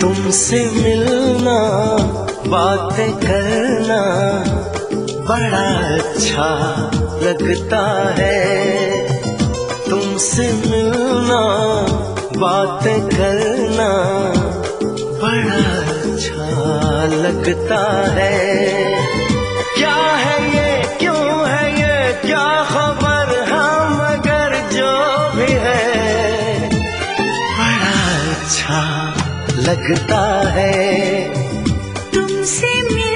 तुमसे मिलना, बातें करना बड़ा अच्छा लगता है। तुमसे मिलना, बातें करना बड़ा अच्छा लगता है। क्या है ये? क्यों है ये? क्या खबर? हम मगर जो भी है, बड़ा अच्छा लगता है। तुमसे मेरा